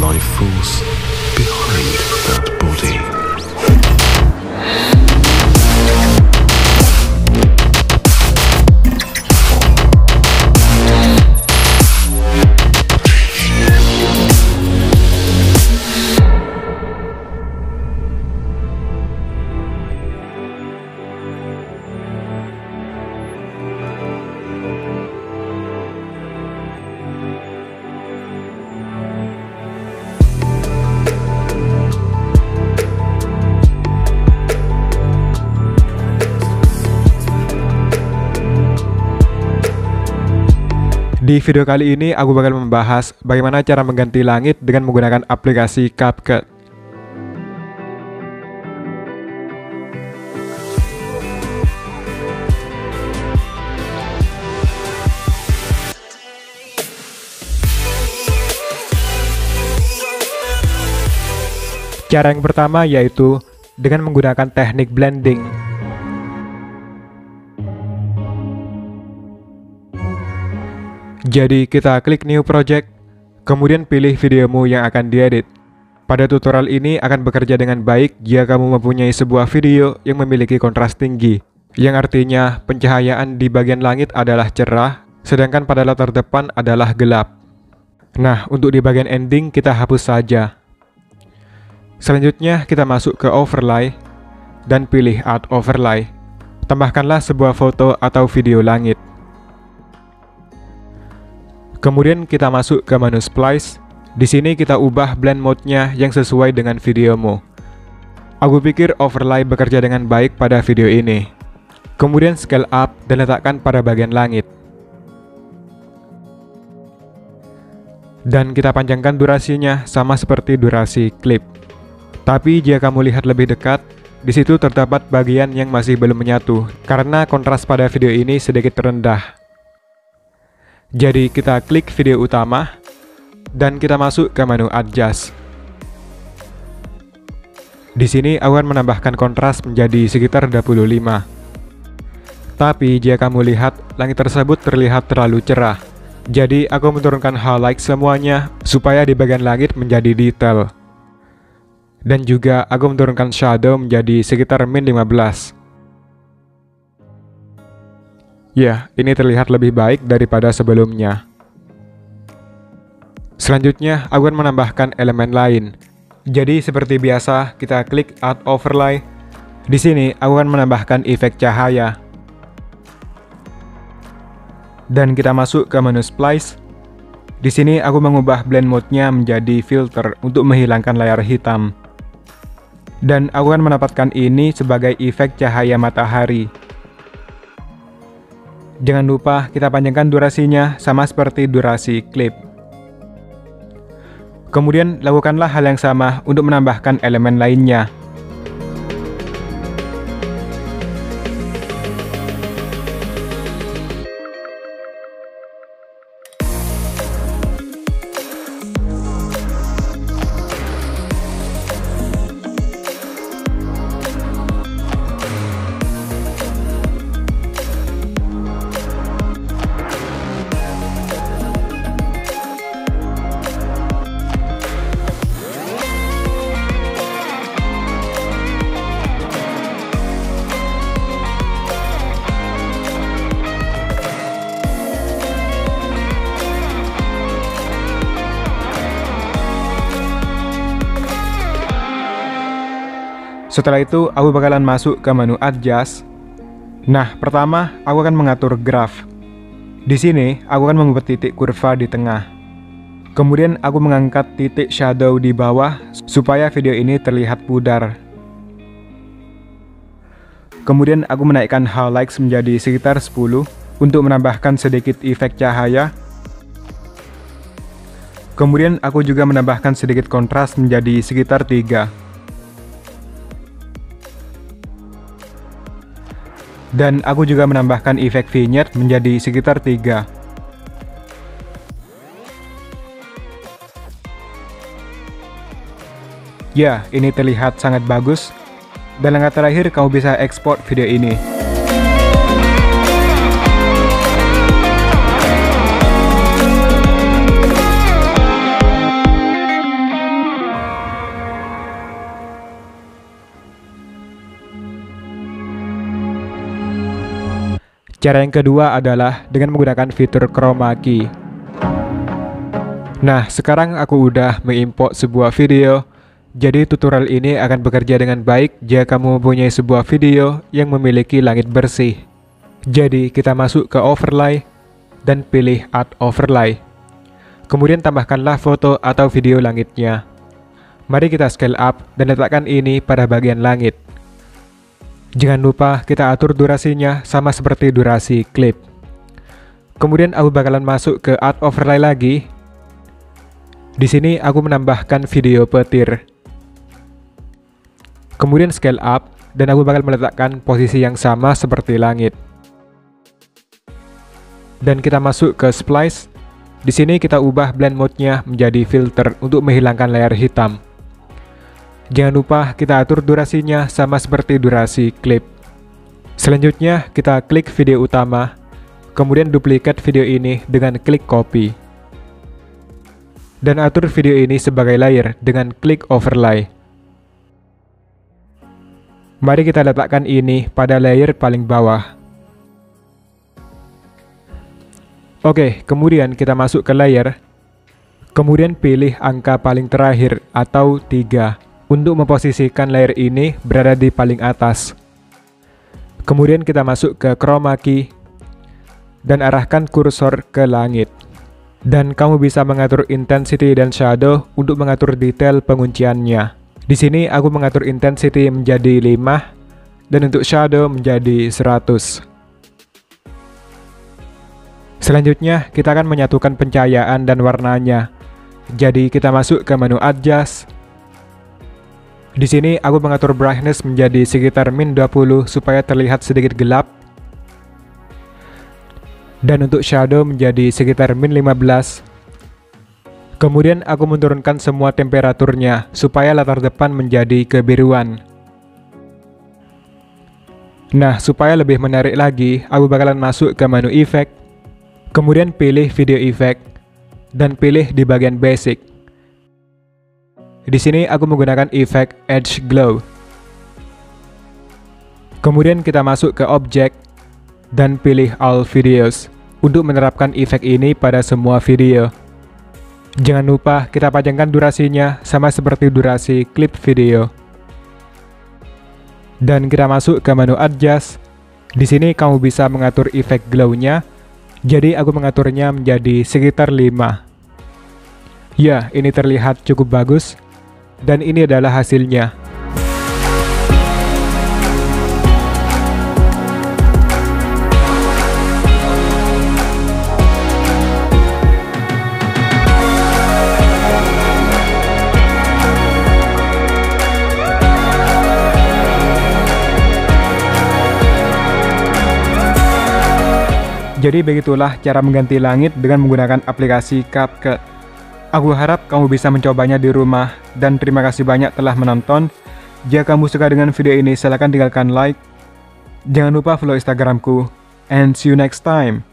life force behind Di video kali ini aku bakal membahas bagaimana cara mengganti langit dengan menggunakan aplikasi CapCut. Cara yang pertama yaitu dengan menggunakan teknik blending. Jadi kita klik new project, kemudian pilih videomu yang akan diedit. Pada tutorial ini akan bekerja dengan baik jika kamu mempunyai sebuah video yang memiliki kontras tinggi, yang artinya pencahayaan di bagian langit adalah cerah, sedangkan pada latar depan adalah gelap. Nah, untuk di bagian ending kita hapus saja. Selanjutnya kita masuk ke overlay dan pilih add overlay. Tambahkanlah sebuah foto atau video langit. Kemudian kita masuk ke menu splice. Di sini kita ubah blend mode-nya yang sesuai dengan videomu. Aku pikir overlay bekerja dengan baik pada video ini. Kemudian scale up dan letakkan pada bagian langit. Dan kita panjangkan durasinya sama seperti durasi klip. Tapi jika kamu lihat lebih dekat, di situ terdapat bagian yang masih belum menyatu karena kontras pada video ini sedikit rendah. Jadi kita klik video utama dan kita masuk ke menu adjust. Di sini akan menambahkan kontras menjadi sekitar 25. Tapi jika kamu lihat langit tersebut terlihat terlalu cerah. Jadi aku menurunkan highlight semuanya supaya di bagian langit menjadi detail. Dan juga aku menurunkan shadow menjadi sekitar min 15. Ya, ini terlihat lebih baik daripada sebelumnya. Selanjutnya, aku akan menambahkan elemen lain. Jadi seperti biasa, kita klik Add Overlay. Di sini, aku akan menambahkan efek cahaya. Dan kita masuk ke menu Splice. Di sini, aku mengubah blend mode-nya menjadi filter untuk menghilangkan layar hitam. Dan aku akan mendapatkan ini sebagai efek cahaya matahari. Jangan lupa kita panjangkan durasinya sama seperti durasi klip. Kemudian lakukanlah hal yang sama untuk menambahkan elemen lainnya. Setelah itu, aku bakalan masuk ke menu Adjust. Nah, pertama, aku akan mengatur graph. Di sini, aku akan membuat titik kurva di tengah. Kemudian, aku mengangkat titik shadow di bawah supaya video ini terlihat pudar. Kemudian, aku menaikkan highlights menjadi sekitar 10 untuk menambahkan sedikit efek cahaya. Kemudian, aku juga menambahkan sedikit kontras menjadi sekitar 3. Dan aku juga menambahkan efek vignette menjadi sekitar 3. Ya, ini terlihat sangat bagus. Dan langkah terakhir, kamu bisa ekspor video ini. Cara yang kedua adalah dengan menggunakan fitur chroma key. Nah, sekarang aku udah mengimport sebuah video. Jadi tutorial ini akan bekerja dengan baik jika kamu mempunyai sebuah video yang memiliki langit bersih. Jadi kita masuk ke overlay dan pilih add overlay. Kemudian tambahkanlah foto atau video langitnya. Mari kita scale up dan letakkan ini pada bagian langit. Jangan lupa kita atur durasinya sama seperti durasi klip. Kemudian aku bakalan masuk ke add overlay lagi di sini aku menambahkan video petir. Kemudian scale up dan aku bakal meletakkan posisi yang sama seperti langit. Dan kita masuk ke splice. Di sini kita ubah blend mode-nya menjadi filter untuk menghilangkan layar hitam. Jangan lupa kita atur durasinya sama seperti durasi klip. Selanjutnya kita klik video utama, kemudian duplikat video ini dengan klik copy dan atur video ini sebagai layer dengan klik overlay. Mari kita letakkan ini pada layer paling bawah. Oke, kemudian kita masuk ke layer. Kemudian pilih angka paling terakhir atau 3 untuk memposisikan layer ini berada di paling atas. Kemudian kita masuk ke chroma key dan arahkan kursor ke langit. Dan kamu bisa mengatur intensity dan shadow untuk mengatur detail pengunciannya. Di sini aku mengatur intensity menjadi 5 dan untuk shadow menjadi 100. Selanjutnya, kita akan menyatukan pencahayaan dan warnanya. Jadi, kita masuk ke menu adjust. Di sini aku mengatur brightness menjadi sekitar min 20 supaya terlihat sedikit gelap dan untuk shadow menjadi sekitar min 15. Kemudian aku menurunkan semua temperaturnya supaya latar depan menjadi kebiruan. Nah, supaya lebih menarik lagi, aku bakalan masuk ke menu effect, kemudian pilih video effect, dan pilih di bagian basic. Di sini aku menggunakan efek Edge Glow. Kemudian kita masuk ke objek, dan pilih All Videos untuk menerapkan efek ini pada semua video. Jangan lupa kita panjangkan durasinya sama seperti durasi klip video. Dan kita masuk ke menu adjust. Di sini kamu bisa mengatur efek glow-nya. Jadi aku mengaturnya menjadi sekitar 5. Ya, ini terlihat cukup bagus. Dan ini adalah hasilnya. Jadi begitulah cara mengganti langit dengan menggunakan aplikasi CapCut. Aku harap kamu bisa mencobanya di rumah dan terima kasih banyak telah menonton. Jika kamu suka dengan video ini silahkan tinggalkan like. Jangan lupa follow instagramku. And see you next time.